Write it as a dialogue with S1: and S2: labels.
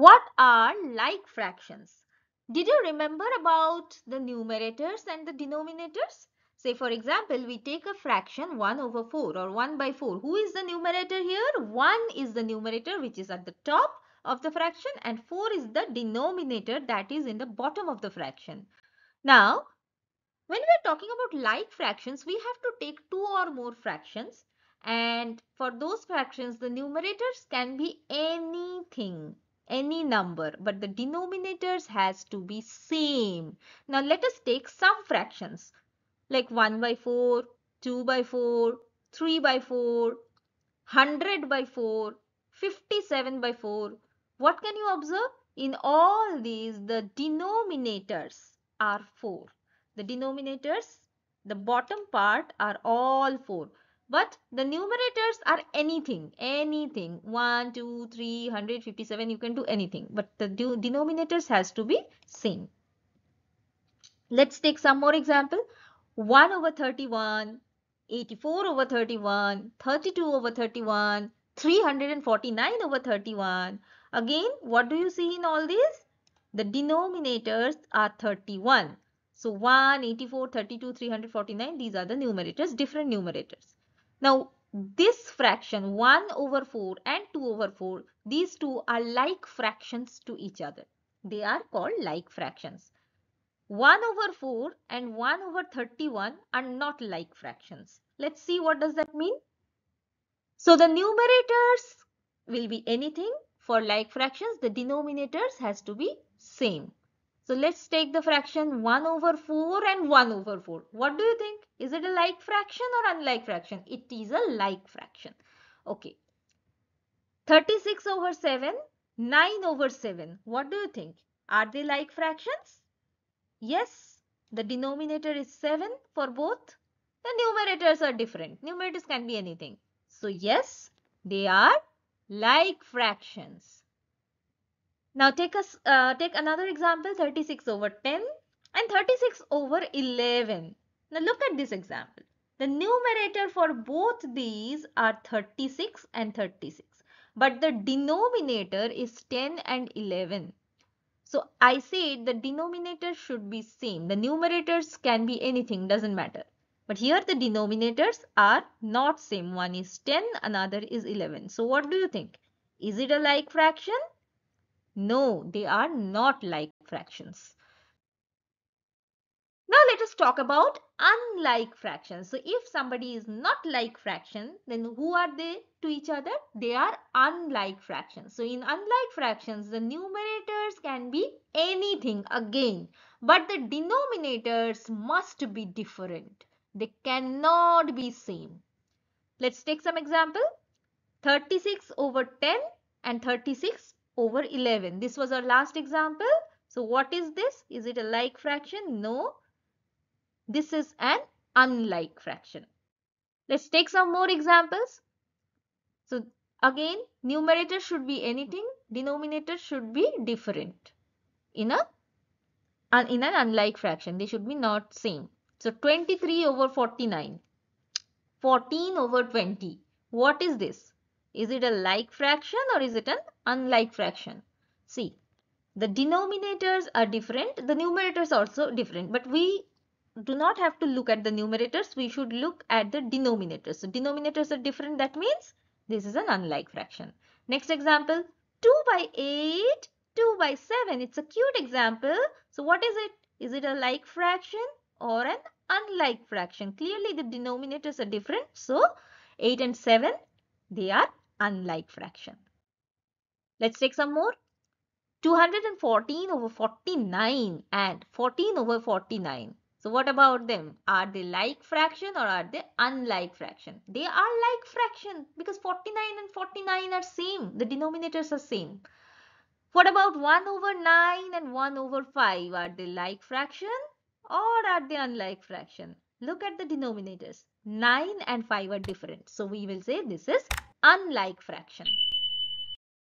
S1: What are like fractions? Did you remember about the numerators and the denominators? Say for example, we take a fraction 1 over 4 or 1 by 4. Who is the numerator here? 1 is the numerator which is at the top of the fraction and 4 is the denominator that is in the bottom of the fraction. Now, when we are talking about like fractions, we have to take two or more fractions and for those fractions, the numerators can be anything any number but the denominators has to be same. Now let us take some fractions like 1 by 4, 2 by 4, 3 by 4, 100 by 4, 57 by 4. What can you observe? In all these the denominators are 4. The denominators, the bottom part are all 4. But the numerators are anything, anything. 1, 2, 3, 157, you can do anything. But the denominators has to be same. Let's take some more example. 1 over 31, 84 over 31, 32 over 31, 349 over 31. Again, what do you see in all these? The denominators are 31. So 1, 84, 32, 349, these are the numerators, different numerators. Now, this fraction 1 over 4 and 2 over 4, these two are like fractions to each other. They are called like fractions. 1 over 4 and 1 over 31 are not like fractions. Let's see what does that mean. So the numerators will be anything. For like fractions, the denominators has to be same. So let's take the fraction 1 over 4 and 1 over 4. What do you think? Is it a like fraction or unlike fraction? It is a like fraction. Okay. 36 over 7, 9 over 7. What do you think? Are they like fractions? Yes. The denominator is 7 for both. The numerators are different. Numerators can be anything. So yes, they are like fractions. Now take us uh, take another example 36 over 10 and 36 over 11. Now look at this example. The numerator for both these are 36 and 36 but the denominator is 10 and 11. So I said the denominator should be same. The numerators can be anything doesn't matter. But here the denominators are not same. One is 10 another is 11. So what do you think? Is it a like fraction? No, they are not like fractions. Now let us talk about unlike fractions. So if somebody is not like fraction, then who are they to each other? They are unlike fractions. So in unlike fractions, the numerators can be anything again, but the denominators must be different. They cannot be same. Let's take some example. 36 over 10 and 36 over 11. This was our last example. So what is this? Is it a like fraction? No. This is an unlike fraction. Let's take some more examples. So again, numerator should be anything. Denominator should be different. In a in an unlike fraction, they should be not same. So 23 over 49. 14 over 20. What is this? Is it a like fraction or is it an unlike fraction? See, the denominators are different, the numerators also different, but we do not have to look at the numerators, we should look at the denominators. So denominators are different, that means this is an unlike fraction. Next example, 2 by 8, 2 by 7. It's a cute example. So what is it? Is it a like fraction or an unlike fraction? Clearly the denominators are different. So 8 and 7, they are unlike fraction. Let's take some more. 214 over 49 and 14 over 49. So what about them? Are they like fraction or are they unlike fraction? They are like fraction because 49 and 49 are same. The denominators are same. What about 1 over 9 and 1 over 5? Are they like fraction or are they unlike fraction? Look at the denominators. 9 and 5 are different. So we will say this is unlike fraction.